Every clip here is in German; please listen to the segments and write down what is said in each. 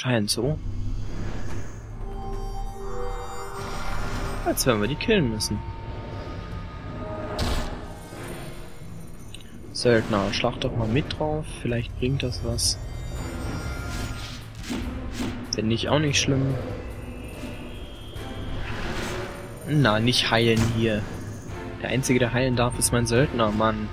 Scheint so. Als werden wir die killen müssen. Söldner, schlag doch mal mit drauf. Vielleicht bringt das was. Wenn nicht, auch nicht schlimm. Na, nicht heilen hier. Der Einzige, der heilen darf, ist mein Söldner, Mann.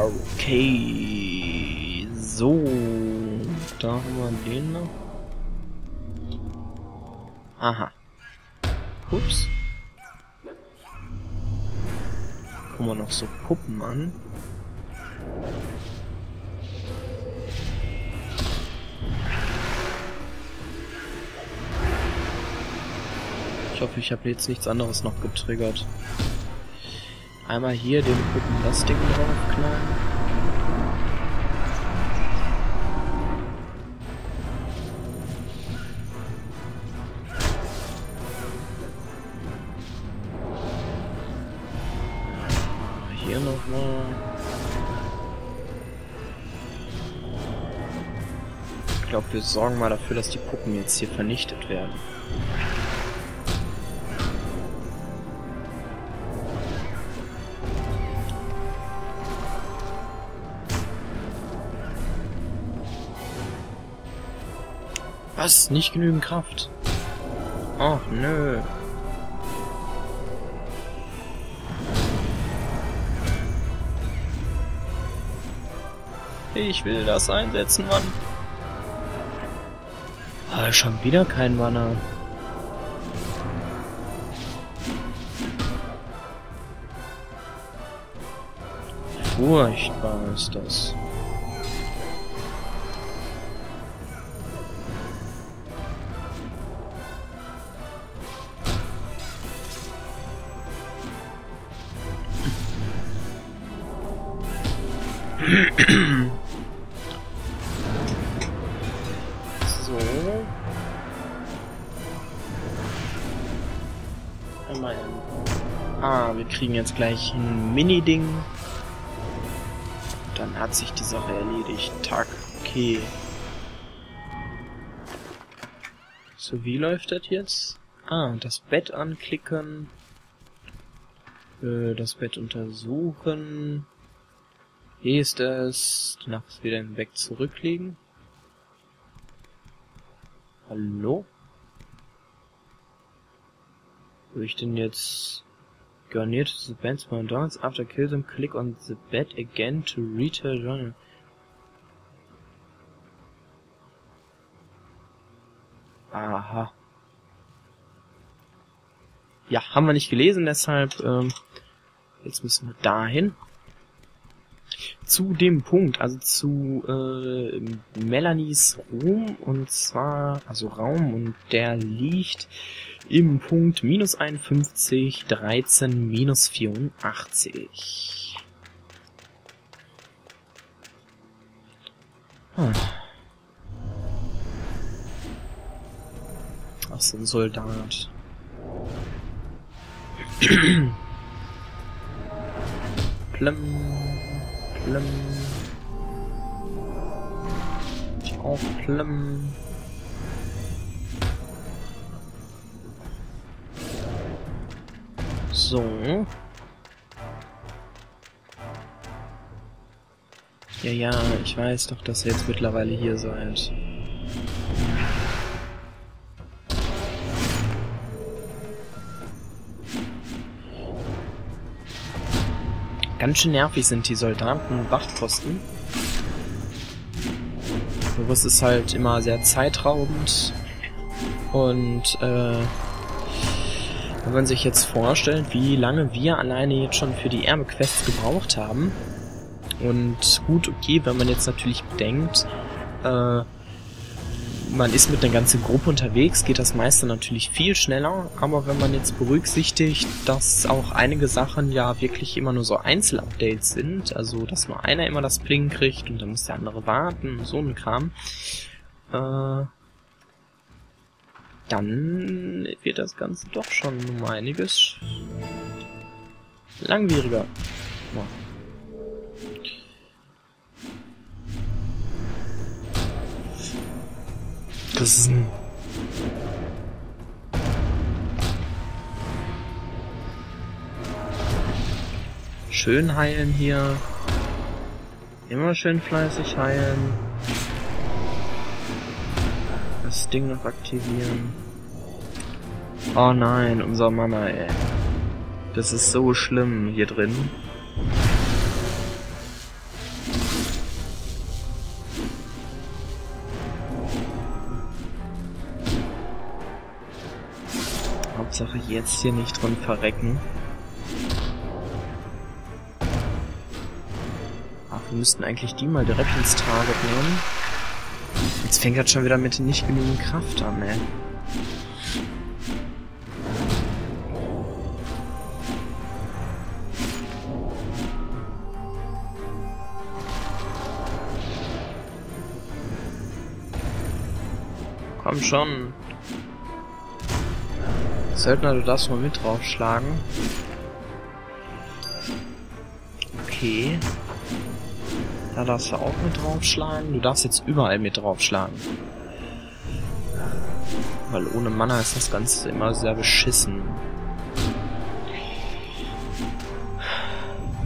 Okay. So. Da haben wir den noch. Aha. Ups. Gucken wir noch so Puppen an. Ich hoffe, ich habe jetzt nichts anderes noch getriggert. Einmal hier den das Ding draufknallen. Ich glaube, wir sorgen mal dafür, dass die Puppen jetzt hier vernichtet werden. Was? Nicht genügend Kraft? Ach, nö. Ich will das einsetzen, Mann. Ah, schon wieder kein Mana. Furchtbar ist das. Einmal hin. Ah, wir kriegen jetzt gleich ein Mini-Ding. Dann hat sich die Sache erledigt. Tack, okay. So, wie läuft das jetzt? Ah, das Bett anklicken. Äh, das Bett untersuchen. Hier ist es. Die Nacht ist wieder im Weg zurücklegen. Hallo? Wo ich denn jetzt... Garniert the band's dance after kill them, click on the bed again to return journal. Aha. Ja, haben wir nicht gelesen, deshalb, ähm, jetzt müssen wir dahin zu dem Punkt, also zu äh, Melanies Ruhm und zwar, also Raum und der liegt im Punkt minus 51, 13, minus 84. Hm. Ach, so ein Soldat. Plum. Plum. Auf Plum. So. Ja, ja, ich weiß doch, dass ihr jetzt mittlerweile hier seid. Ganz schön nervig sind die Soldaten Wachtposten. Sowas ist halt immer sehr zeitraubend. Und äh, wenn man sich jetzt vorstellt, wie lange wir alleine jetzt schon für die Erbe-Quests gebraucht haben. Und gut, okay, wenn man jetzt natürlich bedenkt, äh, man ist mit einer ganzen Gruppe unterwegs, geht das meiste natürlich viel schneller, aber wenn man jetzt berücksichtigt, dass auch einige Sachen ja wirklich immer nur so Einzelupdates sind, also dass nur einer immer das Bling kriegt und dann muss der andere warten, so ein Kram, äh, dann wird das Ganze doch schon um einiges langwieriger. Wow. Das ist ein schön heilen hier. Immer schön fleißig heilen. Das Ding noch aktivieren. Oh nein, unser Mana, ey. Das ist so schlimm hier drin. Hauptsache jetzt hier nicht drin verrecken. Ach, wir müssten eigentlich die mal direkt ins Target nehmen. Jetzt fängt das schon wieder mit nicht genügend Kraft an, ey. Komm schon. Söldner, du darfst mal mit draufschlagen. Okay. Da darfst du auch mit draufschlagen. Du darfst jetzt überall mit draufschlagen. Weil ohne Mana ist das Ganze immer sehr beschissen.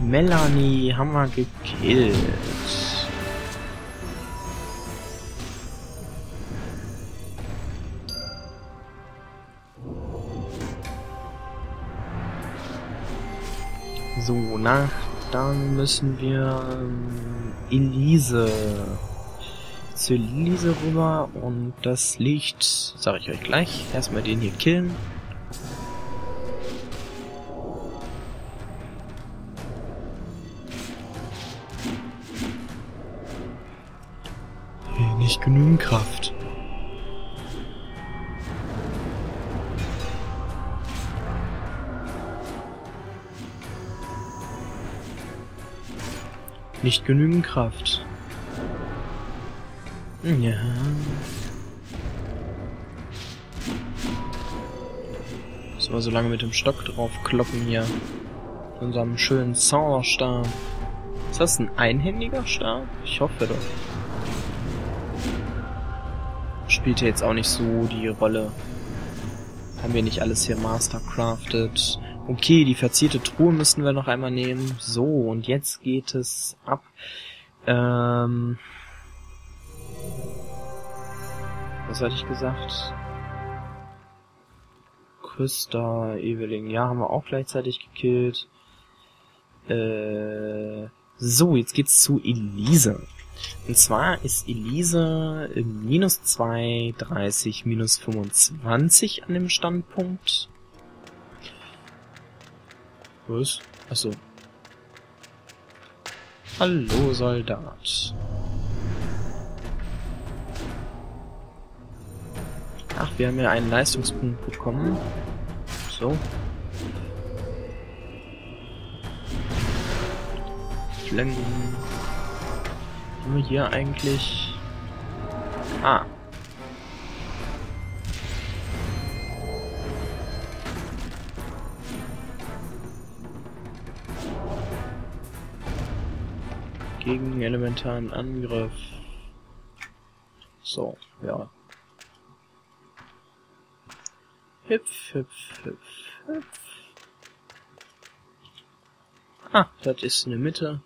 Melanie haben wir gekillt. So, nach dann müssen wir ähm, Elise zu Elise rüber und das Licht, sage ich euch gleich, erstmal den hier killen. Nicht genügend Kraft. Nicht genügend Kraft. Ja. So, wir so lange mit dem Stock drauf kloppen hier. Unserem schönen Zauberstab. Ist das ein einhändiger Stab? Ich hoffe doch. Spielt ja jetzt auch nicht so die Rolle. Haben wir nicht alles hier mastercrafted. Okay, die verzierte Truhe müssen wir noch einmal nehmen. So, und jetzt geht es ab. Ähm... Was hatte ich gesagt? Küster, Eveling, ja, haben wir auch gleichzeitig gekillt. Äh, so, jetzt geht's zu Elise. Und zwar ist Elise minus 2, 30, minus 25 an dem Standpunkt. Was? Achso. Hallo, Soldat. Ach, wir haben ja einen Leistungspunkt bekommen. So. Flemmen. Haben wir hier eigentlich... Ah. Gegen elementaren Angriff. So, ja. Hüpf, hüpf, hüpf, hüpf. Ah, das ist eine Mitte.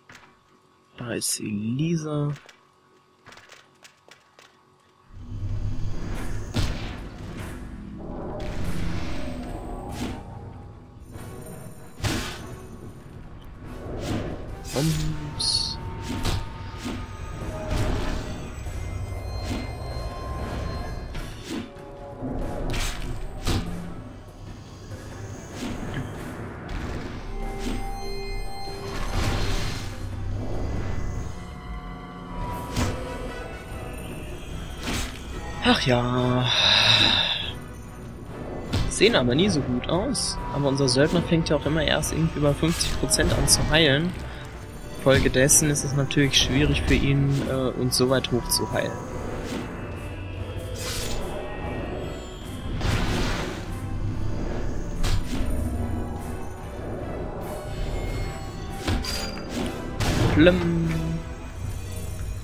Da ist Elisa. Bums. Ach ja. Sehen aber nie so gut aus. Aber unser Söldner fängt ja auch immer erst irgendwie über 50% an zu heilen. Folgedessen ist es natürlich schwierig für ihn, äh, uns so weit hoch zu heilen.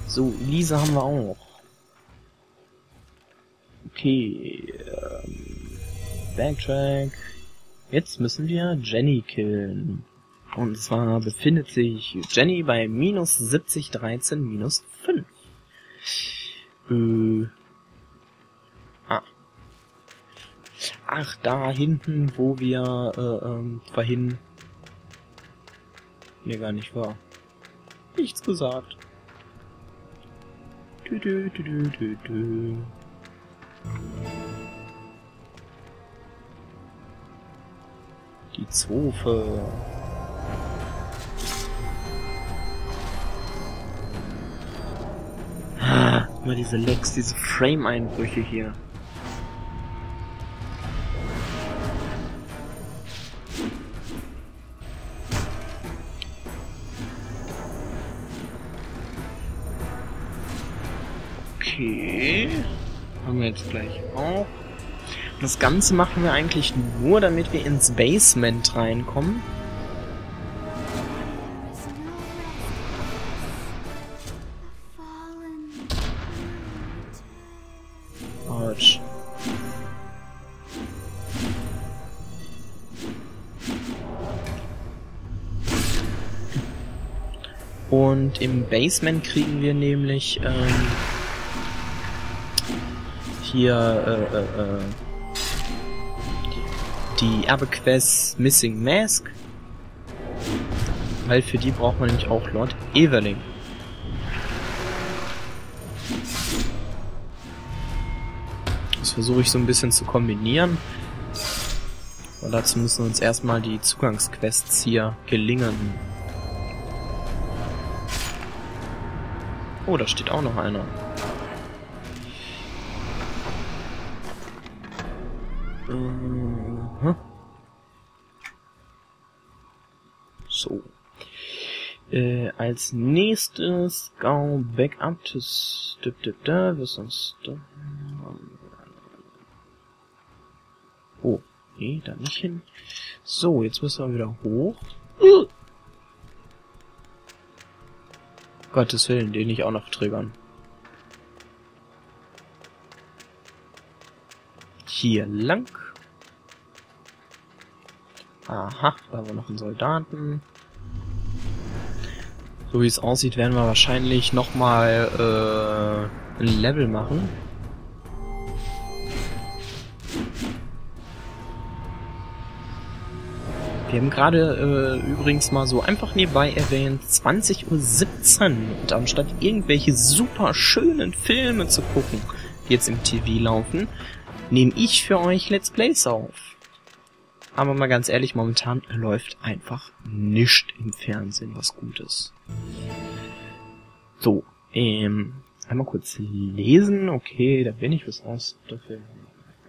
So, Lisa haben wir auch. Okay. Ähm, Backtrack. Jetzt müssen wir Jenny killen. Und zwar befindet sich Jenny bei minus 70, 13, minus 5. Äh. Ah. Ach, da hinten, wo wir äh, ähm, vorhin... Mir gar nicht war. Nichts gesagt. Du, du, du, du, du, du. Die Zofe. Ah, immer diese Lecks, diese Frame-Einbrüche hier. Okay. Wir jetzt gleich auch. Das Ganze machen wir eigentlich nur, damit wir ins Basement reinkommen. Autsch. Und im Basement kriegen wir nämlich ähm, hier äh, äh, äh, die Erbequest Missing Mask. Weil für die braucht man nämlich auch Lord Everling. Das versuche ich so ein bisschen zu kombinieren. Und dazu müssen uns erstmal die Zugangsquests hier gelingen. Oh, da steht auch noch einer. So. Äh, als nächstes go back up to stip dip da, wir sonst Oh, nee, da nicht hin. So, jetzt müssen wir wieder hoch. Gottes Willen, den nicht auch noch triggern. Hier lang. Aha, da wir noch einen Soldaten. So wie es aussieht, werden wir wahrscheinlich nochmal äh, ein Level machen. Wir haben gerade äh, übrigens mal so einfach nebenbei erwähnt, 20.17 Uhr und anstatt irgendwelche super schönen Filme zu gucken, die jetzt im TV laufen, nehme ich für euch Let's Plays auf. Aber mal ganz ehrlich, momentan läuft einfach nichts im Fernsehen, was Gutes. So, ähm, einmal kurz lesen. Okay, da bin ich was aus. Dafür.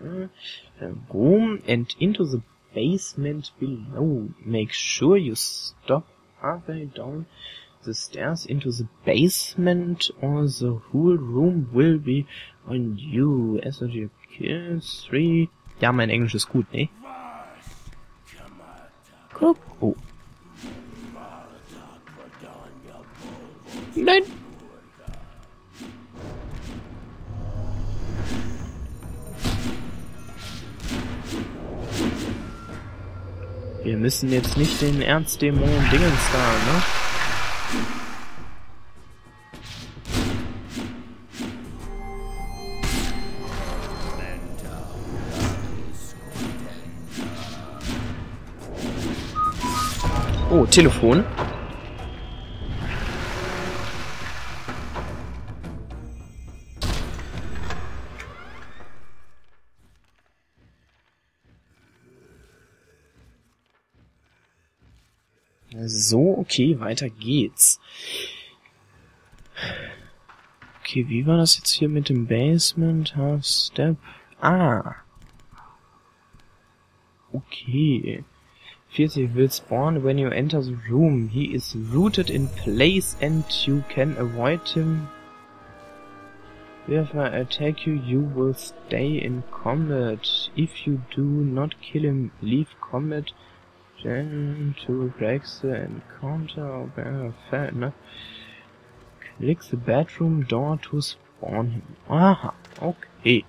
Äh, Room and into the basement below. Make sure you stop halfway down the stairs into the basement or the whole room will be on you. As you kill three. Ja, mein Englisch ist gut, ne? Guck. Oh. Nein. Wir müssen jetzt nicht den Erzdämon Dingens da, ne? Oh, Telefon. So, okay, weiter geht's. Okay, wie war das jetzt hier mit dem Basement? Half Step. Ah. Okay. Fearsy will spawn when you enter the room. He is rooted in place and you can avoid him. If I attack you, you will stay in combat. If you do not kill him, leave combat. Then to break the encounter, well, fair enough. Click the bedroom door to spawn him. Aha, okay.